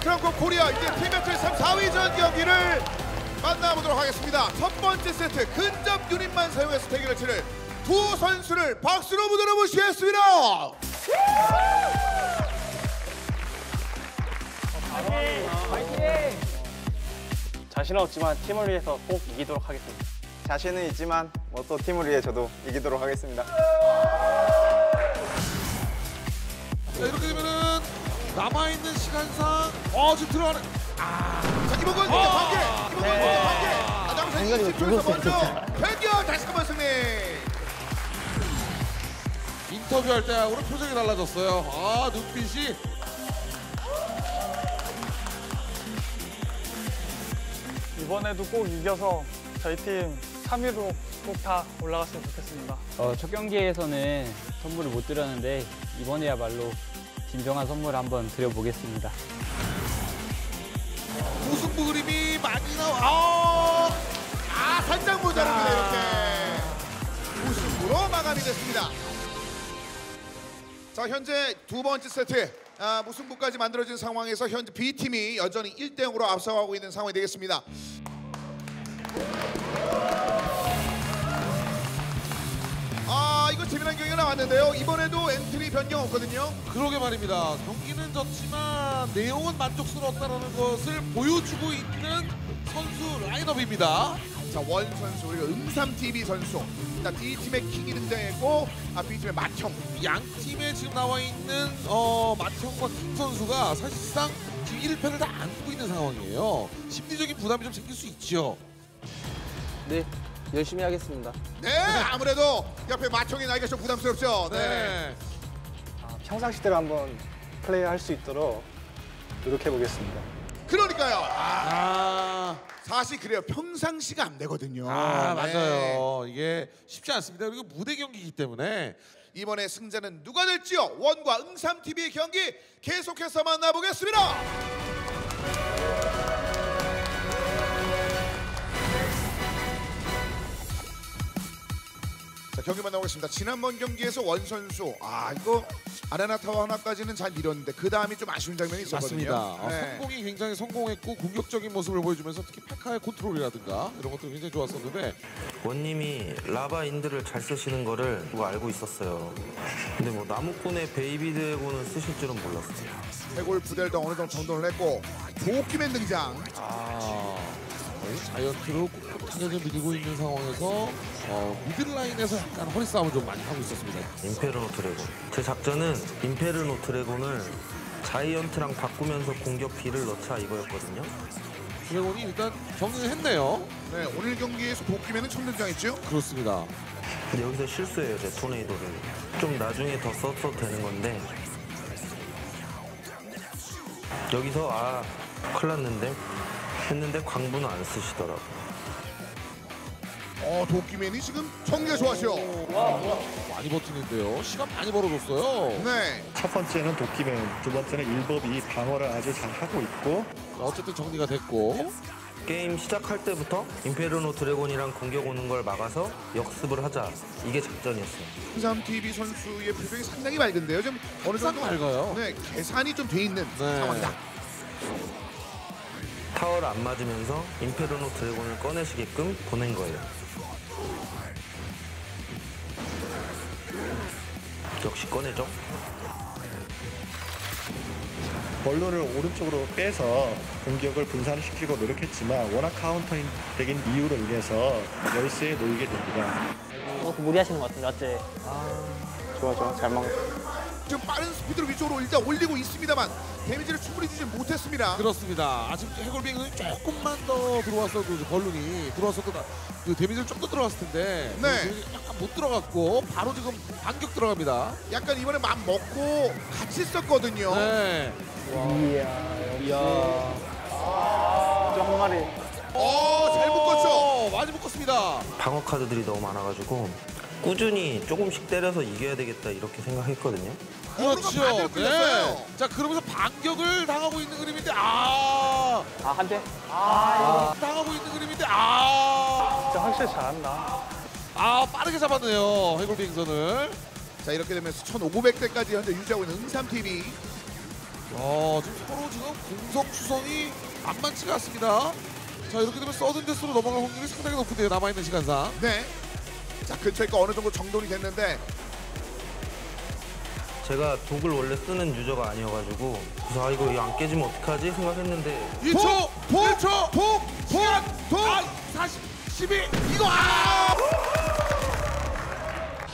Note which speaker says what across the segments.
Speaker 1: 크라운컵 코리아 이제 팀배틀 3, 4위전 경기를 만나보도록 하겠습니다. 첫 번째 세트 근접 유닛만 사용해서 대결을 치를 두 선수를 박수로 무대로 모시겠습니다.
Speaker 2: 자신은 없지만 팀을 위해서 꼭 이기도록 하겠습니다.
Speaker 3: 자신은 있지만 뭐 또 팀을 위해 저도 이기도록 하겠습니다.
Speaker 4: 자, 이렇게 되면은 남아있는 시간상 어 지금 들어가는
Speaker 1: 자, 이번건 이제 관계, 이번건 이제 관계. 아, 남산 이집중에서 먼저 변경 다시 한번 승리.
Speaker 4: 인터뷰할 때하고는 표정이 달라졌어요. 아 눈빛이
Speaker 2: 이번에도 꼭 이겨서 저희 팀 3위로 꼭 다 올라갔으면 좋겠습니다.
Speaker 5: 어, 첫 경기에서는 선물을 못 드렸는데 이번에야말로 진정한 선물을 한번 드려보겠습니다.
Speaker 4: 무승부 그림이 많이 나와. 아,
Speaker 1: 아, 살짝 모자랍니다, 이렇게. 우승으로 마감이 됐습니다. 자, 현재 두 번째 세트. 아, 무승부까지 만들어진 상황에서 현재 B팀이 여전히 1대 0으로 앞서가고 있는 상황이 되겠습니다. 재미난 경기가 나왔는데요. 이번에도 엔트리 변경 없거든요.
Speaker 4: 그러게 말입니다. 경기는 졌지만 내용은 만족스러웠다는 것을 보여주고 있는 선수 라인업입니다.
Speaker 1: 자, 원 선수 그리고 음삼 TV 선수. 자, D 팀의 킹이 등장했고, 아, B 팀의 맏형.
Speaker 4: 양 팀에 지금 나와 있는 어, 맏형과 킹 선수가 사실상 지금 1패를 다 안고 있는 상황이에요. 심리적인 부담이 좀 생길 수 있죠.
Speaker 6: 네, 열심히 하겠습니다.
Speaker 1: 네, 아무래도 옆에 맏형이 나이가 좀 부담스럽죠. 네.
Speaker 4: 네.
Speaker 7: 평상시대로 한번 플레이할 수 있도록 노력해 보겠습니다.
Speaker 1: 그러니까요. 아,
Speaker 4: 아,
Speaker 1: 사실 그래요. 평상시가 안 되거든요.
Speaker 4: 아
Speaker 1: 네.
Speaker 4: 맞아요. 이게 쉽지 않습니다. 그리고 무대 경기이기 때문에
Speaker 1: 이번에 승자는 누가 될지요? 원과 응삼 TV의 경기 계속해서 만나보겠습니다. 자 경기 만나보겠습니다. 지난번 경기에서 원 선수 아 이거 아레나 타워 하나까지는 잘 밀었는데 그 다음이 좀 아쉬운 장면이 있었거든요.
Speaker 4: 맞습니다. 아,
Speaker 1: 네.
Speaker 4: 성공이 굉장히 성공했고 공격적인 모습을 보여주면서 특히 페카의 컨트롤이라든가 이런 것도 굉장히 좋았었는데
Speaker 8: 원님이 라바 하운드를 잘 쓰시는 거를 그거 알고 있었어요. 근데 뭐 나무꾼에 베이비 드래곤을 쓰실 줄은 몰랐어요.
Speaker 1: 해골 부대도 어느 정도 정돈을 했고 도끼맨 등장.
Speaker 4: 아, 자이언트로 좀 밀고 있는 상황에서 어, middle line에서 약간 허리 싸움을 좀 많이 하고 있었습니다.
Speaker 8: 인페르노 드래곤. 제 작전은 인페르노 드래곤을 자이언트랑 바꾸면서 공격 B를 넣자 이거였거든요.
Speaker 4: 드래곤이 일단 정리를 했네요.
Speaker 1: 네 오늘 경기에서 도끼맨은 처음 등장했죠.
Speaker 4: 그렇습니다.
Speaker 8: 근데 여기서 실수해요, 제 토네이도를. 좀 나중에 더 썼어도 되는 건데. 여기서 아, 큰일 났는데 했는데 광부는 안 쓰시더라고.
Speaker 1: 어 도끼맨이 지금 정리가 좋아하죠.
Speaker 4: 많이 버티는데요. 시간 많이 벌어줬어요.
Speaker 1: 네.
Speaker 7: 첫 번째는 도끼맨, 두 번째는 일법이 방어를 아주 잘 하고 있고
Speaker 4: 어쨌든 정리가 됐고
Speaker 8: 게임 시작할 때부터 임페르노 드래곤이랑 공격 오는 걸 막아서 역습을 하자. 이게 작전이었어요.
Speaker 1: 삼 TV 선수의 표정이 상당히 맑은데요. 좀 어느 정도
Speaker 4: 싹 맑아요.
Speaker 1: 네 계산이 좀 돼 있는
Speaker 4: 네.
Speaker 1: 상황이다.
Speaker 8: 타워를 안 맞으면서 인페르노 드래곤을 꺼내시게끔 보낸 거예요. 역시 꺼내죠.
Speaker 7: 벌룬을 오른쪽으로 빼서 공격을 분산시키고 노력했지만 워낙 카운터인 deck인 이유로 인해서 열세에 놓이게 됩니다.
Speaker 2: 어, 무리하시는 것 같은데, 맞지?
Speaker 5: 좋아 좋아 잘 먹었어.
Speaker 1: 지금 빠른 스피드로 위쪽으로 일단 올리고 있습니다만 데미지를 충분히 주지 못했습니다.
Speaker 4: 그렇습니다. 아직 해골빙은 조금만 더 들어왔어도 이제 벌룬이 들어왔어도 나- 그 데미지를 좀 더 들어갔을 텐데
Speaker 1: 네.
Speaker 4: 데미지 약간 못 들어갔고 바로 지금 반격 들어갑니다.
Speaker 1: 약간 이번에 마음 먹고 같이 썼거든요.
Speaker 4: 네.
Speaker 2: 정말이.
Speaker 1: 어, 잘 묶었죠.
Speaker 4: 어, 많이 묶었습니다.
Speaker 8: 방어 카드들이 너무 많아가지고 꾸준히 조금씩 때려서 이겨야 되겠다 이렇게 생각했거든요.
Speaker 4: 그렇죠. 네. 자 그러면서 반격을 당하고 있는 그림인데 아,
Speaker 2: 아, 한 대?
Speaker 4: 당하고 있는 그림인데 아,
Speaker 2: 진짜 확실히 잘한다.
Speaker 4: 아 빠르게 잡았네요 해골빙선을.
Speaker 1: 자 이렇게 되면서 1,500대까지 현재 유지하고 있는 응삼 TV.
Speaker 4: 어, 지금 서로 지금 공성 수성이 만만치가 않습니다. 자, 이렇게 되면 서든 데스로 넘어갈 확률이 상당히 높은데요. 남아있는 시간상.
Speaker 1: 네. 자 근처니까 어느 정도 정돈이 됐는데
Speaker 8: 제가 독을 원래 쓰는 유저가 아니어가지고 그래서 아 이거 이거 안 깨지면 어떡하지 생각했는데
Speaker 4: 1초!
Speaker 1: 폭!
Speaker 4: 1초!
Speaker 1: 폭!
Speaker 4: 시간!
Speaker 1: 폭!
Speaker 4: 아, 40, 12!
Speaker 1: 이거 아!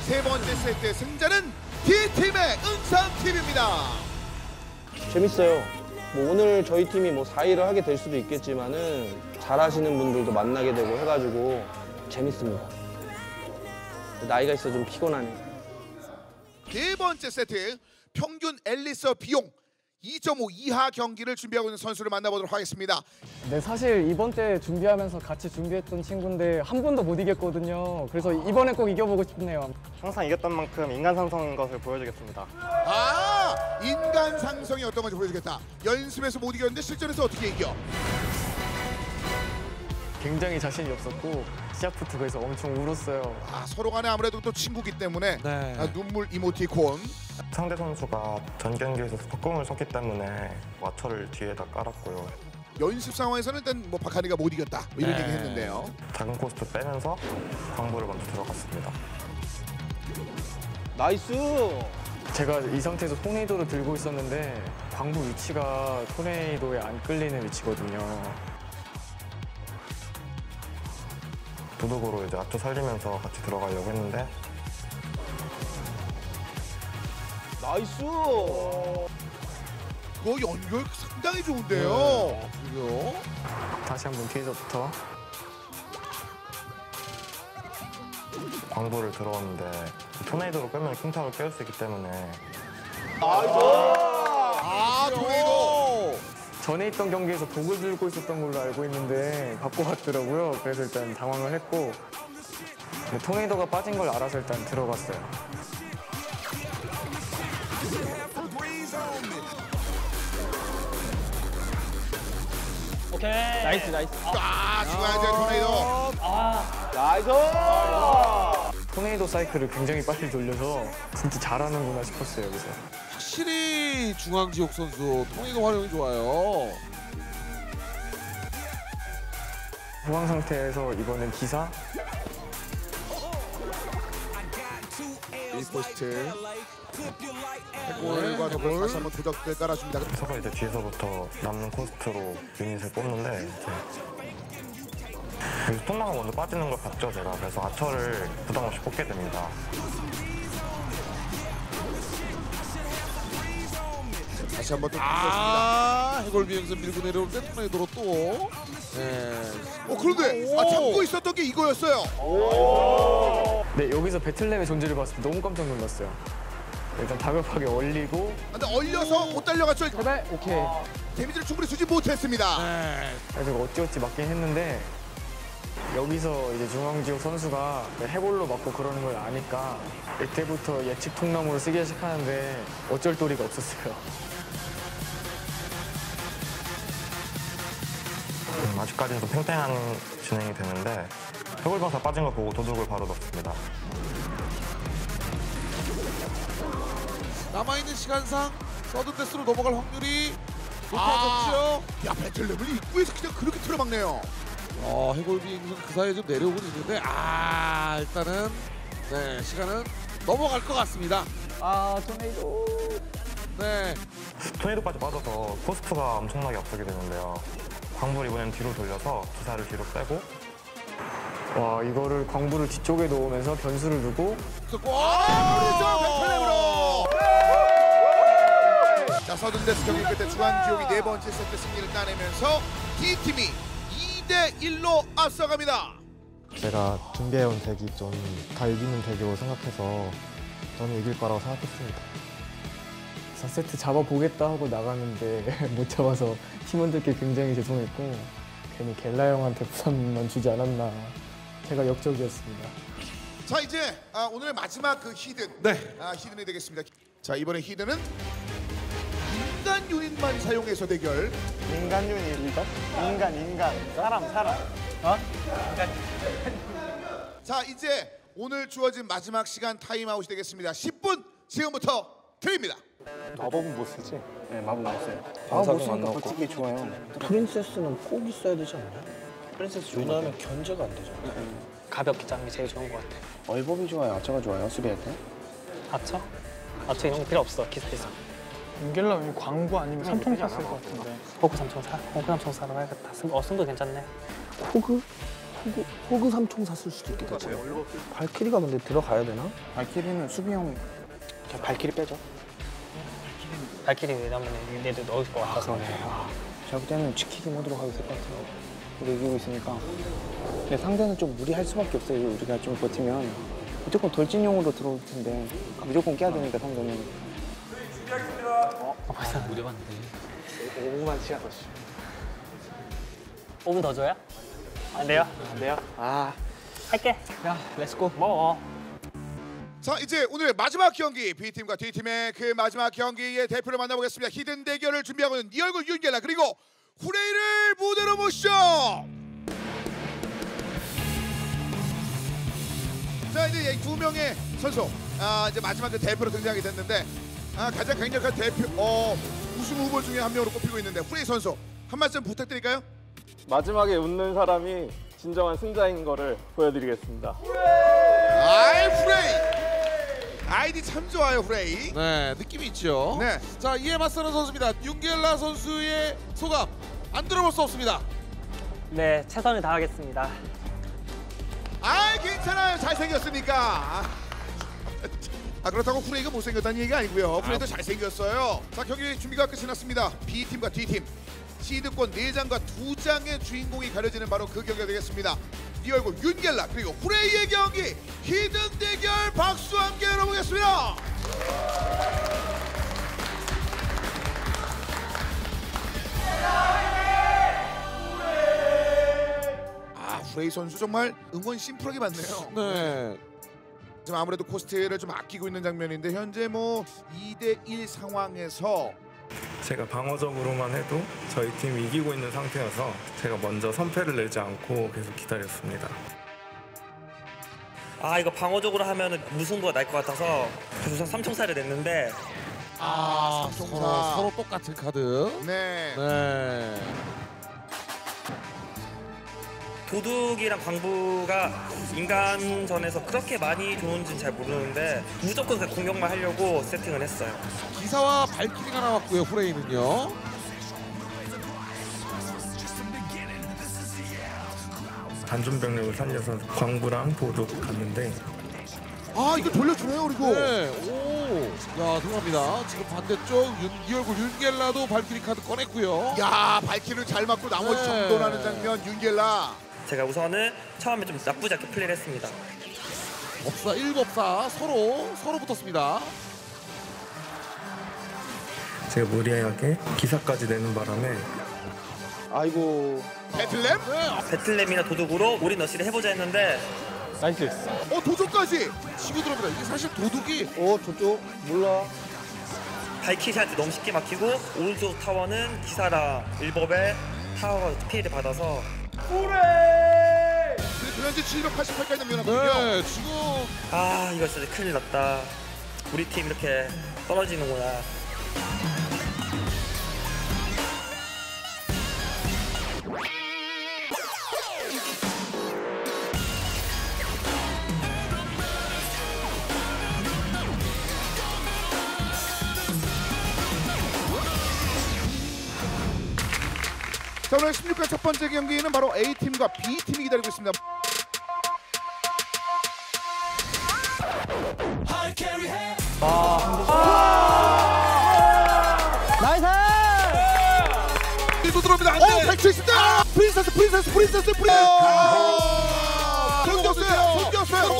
Speaker 1: 세 번째 세트의 승자는 D팀의 응상팀입니다.
Speaker 6: 재밌어요. 뭐 오늘 저희 팀이 뭐 4위를 하게 될 수도 있겠지만은 잘하시는 분들도 만나게 되고 해가지고 재밌습니다. 나이가 있어 좀 피곤하네.
Speaker 1: 네 번째 세트 평균 앨리스 비용 2.5 이하 경기를 준비하고 있는 선수를 만나보도록 하겠습니다.
Speaker 2: 네, 사실 이번 때 준비하면서 같이 준비했던 친구인데 한 번도 못 이겼거든요. 그래서 이번에 꼭 이겨보고 싶네요.
Speaker 3: 항상 이겼던 만큼 인간 상성인 것을 보여주겠습니다.
Speaker 1: 아 인간 상성이 어떤 건지 보여주겠다. 연습에서 못 이겼는데 실전에서 어떻게 이겨?
Speaker 2: 굉장히 자신이 없었고 시작부터 그래서 엄청 울었어요.
Speaker 1: 아 서로 간에 아무래도 또 친구기 때문에
Speaker 4: 네.
Speaker 1: 아, 눈물 이모티콘.
Speaker 7: 상대 선수가 전 경기에서 석공을 썼기 때문에 와처를 뒤에다 깔았고요.
Speaker 1: 연습 상황에서는 일단 뭐 박하니가 못 이겼다 뭐 이런
Speaker 4: 네.
Speaker 1: 얘기 했는데요.
Speaker 7: 작은 코스트 빼면서 광부를 먼저 들어갔습니다.
Speaker 6: nice!
Speaker 2: 제가 이 상태에서 토네이도를 들고 있었는데 광부 위치가 토네이도에 안 끌리는 위치거든요.
Speaker 7: 도둑으로 이제 아처 살리면서 같이 들어가려고 했는데
Speaker 6: nice!
Speaker 1: 그거 연결 상당히 좋은데요.
Speaker 4: 네.
Speaker 2: 다시 한번 뒤에서부터
Speaker 7: 광부를 들어왔는데 토네이도로 빼면 킹탑을 깨울 수 있기 때문에
Speaker 1: 아 토네이도.
Speaker 2: 전에 있던 경기에서 독을 들고 있었던 걸로 알고 있는데 바꿔왔더라고요. 그래서 일단 당황을 했고 토네이도가 빠진 걸 알아서 일단 들어갔어요.
Speaker 5: 나이스 나이스.
Speaker 1: 아 중앙제 토네이도.
Speaker 6: 나이스!
Speaker 2: 토네이도 사이클을 굉장히 빨리 돌려서 진짜 잘하는구나 싶었어요 여기서.
Speaker 4: 확실히 중앙 지역 선수 통이가 활용이 좋아요.
Speaker 2: 후방 상태에서 이번엔 기사
Speaker 1: 리포스트. 골과 더불어 다시 한번 도적들 깔아줍니다.
Speaker 7: 서가 이제 뒤에서부터 남는 코스트로 유닛을 뽑는데 이제 여기서 톤나가 먼저 빠지는 걸 봤죠 제가 그래서 아처를 부담 없이 뽑게 됩니다.
Speaker 1: 다시 한번 또.
Speaker 4: 아, 해골 비행선 밀고 내려올 때 토네이도로 또. 네.
Speaker 1: 어 그런데 아, 잡고 있었던 게 이거였어요.
Speaker 2: 네 여기서 배틀램의 존재를 봤을 때 너무 깜짝 놀랐어요. 일단 다급하게 얼리고
Speaker 1: 아, 근데 얼려서 못 달려갔죠.
Speaker 2: 제발 오케이.
Speaker 1: 데미지를 충분히 주지 못했습니다.
Speaker 4: 네.
Speaker 2: 그래서 어찌어찌 맞긴 했는데 여기서 이제 중앙지역 선수가 해골로 맞고 그러는 걸 아니까 이때부터 예측 통나무를 쓰기 시작하는데 어쩔 도리가 없었어요.
Speaker 7: 음, 아직까지는 좀 팽팽한 진행이 되는데 해골병사 빠진 거 보고 도둑을 바로 넣습니다.
Speaker 4: 남아있는 시간상 서든데스로 넘어갈 확률이 높아졌죠.
Speaker 1: 야 배틀램을 입구에서 그냥 그렇게 틀어막네요.
Speaker 4: 어, 해골 비행선 그 사이에 좀 내려오고 있는데 아 일단은 네 시간은 넘어갈 것 같습니다.
Speaker 5: 아 토네이도.
Speaker 4: 네.
Speaker 7: 토네이도까지 빠져서 코스트가 엄청나게 앞서게 되는데요. 광부를 이번엔 뒤로 돌려서 기사를 뒤로 빼고
Speaker 2: 와 이거를 광부를 뒤쪽에 놓으면서 변수를 두고
Speaker 4: 그래서
Speaker 1: 아, 배틀램으로. 자 서든데스 경기 끝에 중앙지옥이 네 번째 세트 승리를 따내면서 D 팀이 2대 1로 앞서갑니다.
Speaker 9: 제가 준비해온 덱이 좀 다 이기는 덱이라고 생각해서 저는 이길 거라고 생각했습니다.
Speaker 2: 4세트 잡아보겠다 하고 나갔는데 못 잡아서 팀원들께 굉장히 죄송했고 괜히 겔라 형한테 부담만 주지 않았나 제가 역적이었습니다.
Speaker 1: 자 이제 아, 오늘의 마지막 그 hidden
Speaker 4: 네.
Speaker 1: 아, hidden이 되겠습니다. 자 이번에 hidden은 인간 유닛만 사용해서 대결.
Speaker 3: 인간 유닛 인간 인간 사람 사람
Speaker 1: 자 이제 오늘 주어진 마지막 시간 타임아웃이 되겠습니다. 10분 지금부터 드립니다.
Speaker 6: 마법은 못 쓰지?
Speaker 5: 네, 마법 못 써요.
Speaker 6: 방사능 안 나왔고. 버티기 좋아요. 프린세스는 꼭 있어야 되지 않나?
Speaker 5: 프린세스
Speaker 6: 왜냐하면 견제가 안 되잖아.
Speaker 5: 가볍게 짜는 게 제일 좋은 것 같아.
Speaker 6: 얼법이 좋아요? 아차가 좋아요? 수비할 때?
Speaker 5: 아차? 아차 이런 거 필요 없어 기술에서.
Speaker 2: 윤길라 광부 아니면 삼총사 쓸 것 같은데.
Speaker 5: 호구 삼총사? 호구 삼총사로 해야겠다. 승, 어, 승도 괜찮네.
Speaker 6: 호그? 호그, 호그 삼총사 쓸 수도 있겠다. 발키리가 근데 들어가야 되나?
Speaker 5: 발키리는 수비형 저 발키리 빼죠. 발키리 왜냐면 얘도 넣을 것 같아서.
Speaker 6: 제가 볼 때는 지키기 모드로 가도 될 것 같아요. 우리 이기고 있으니까. 근데 상대는 좀 무리할 수밖에 없어요. 우리가 좀 버티면. 무조건 돌진용으로 들어올 텐데 무조건 깨야 되니까 상대는.
Speaker 5: 어, 벌써 무려봤는데.
Speaker 6: 5분만 시간 더 씨.
Speaker 5: 5분 더 줘요? 안 돼요?
Speaker 6: 안 돼요? 아.
Speaker 5: 할게. 야, let's go. 뭐.
Speaker 1: 자 이제 오늘의 마지막 경기 B팀과 D팀의 그 마지막 경기의 대표를 만나보겠습니다. 히든 대결을 준비하고 있는 이 얼굴 윤계라 그리고 후레이를 무대로 모시죠. 자 이제 이 두 명의 선수 아 이제 마지막 그 대표로 등장하게 됐는데 아 가장 강력한 대표 어 우승 후보 중에 한 명으로 꼽히고 있는데 후레이 선수 한 말씀 부탁드릴까요?
Speaker 3: 마지막에 웃는 사람이 진정한 승자인 거를 보여드리겠습니다.
Speaker 1: 아이 후레이 아이디 참 좋아요 후레이.
Speaker 4: 네, 느낌이 있죠.
Speaker 1: 네.
Speaker 4: 자, 이에 맞서는 선수입니다. 윤겔라 선수의 소감 안 들어볼 수 없습니다.
Speaker 5: 네, 최선을 다하겠습니다.
Speaker 1: 아 괜찮아요 잘생겼으니까 아, 아 그렇다고 후레이가 못생겼다는 얘기가 아니고요 후레이도 잘생겼어요 자 경기 준비가 끝이 났습니다 B팀과 D팀 시드권 4장과 2장의 주인공이 가려지는 바로 그 경기가 되겠습니다. 네 얼굴 윤겔라 그리고 후레이의 경기 히든 대결 박수와 함께 열어보겠습니다. 아 후레이 선수 정말 응원 심플하게 많네요.
Speaker 4: 네.
Speaker 1: 지금 아무래도 코스트를 좀 아끼고 있는 장면인데 현재 뭐 2대1 상황에서
Speaker 2: 제가 방어적으로만 해도 저희 팀이 이기고 있는 상태여서 제가 먼저 선패를 내지 않고 계속 기다렸습니다.
Speaker 10: 아 이거 방어적으로 하면은 무승부가 날 것 같아서 우선 삼총사를 냈는데
Speaker 1: 아,
Speaker 4: 서로,
Speaker 1: 삼총사.
Speaker 4: 서로 똑같은 카드.
Speaker 1: 네.
Speaker 4: 네.
Speaker 10: 도둑이랑 광부가 인간전에서 그렇게 많이 좋은지는 잘 모르는데 무조건 그 공격만 하려고 세팅을 했어요.
Speaker 4: 기사와 발키리가 나왔고요. 후레이는요.
Speaker 2: 단준 병력을 살려서 광부랑 보도 갔는데
Speaker 1: 아 이거 돌려주네요 그리고
Speaker 4: 네. 오. 야, 들어갑니다. 지금 반대쪽 윤, 이 얼굴 윤겔라도 발키리 카드 꺼냈고요.
Speaker 1: 야 발키를 잘 맞고 나머지
Speaker 4: 네.
Speaker 1: 정돈하는 장면 윤겔라
Speaker 10: 제가 우선은 처음에 좀 나쁘지 않게 플레이를 했습니다.
Speaker 4: 법사 1법사 서로 서로 붙었습니다.
Speaker 2: 제가 무리하게 기사까지 내는 바람에
Speaker 6: 아이고.
Speaker 1: 배틀램?
Speaker 10: 배틀램이나 도둑으로 올인 러시를 해보자 했는데
Speaker 5: nice.
Speaker 1: 어 도둑까지
Speaker 4: 치고 들어옵니다. 이게 사실 도둑이
Speaker 6: 어 저쪽 몰라.
Speaker 10: 발키리한테 너무 쉽게 막히고 오른쪽 타워는 기사라 일법에 타워가 피해를 받아서
Speaker 1: 그리고 현재 788까지 남겨놨거든요
Speaker 4: 네, 지금
Speaker 10: 아 이거 진짜 큰일 났다. 우리 팀 이렇게 떨어지는구나.
Speaker 1: 자 오늘 16강 첫 번째 경기는 바로 A팀과 B팀이 기다리고 있습니다.
Speaker 4: 밀고 들어옵니다. 안 돼.
Speaker 1: 탈출 있습니다! 프린세스 프린세스 프린세스 프린세스! 숨겼어요 숨겼어요!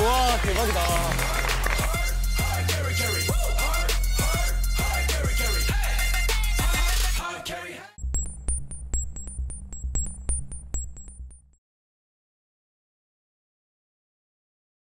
Speaker 6: 와 대박이다.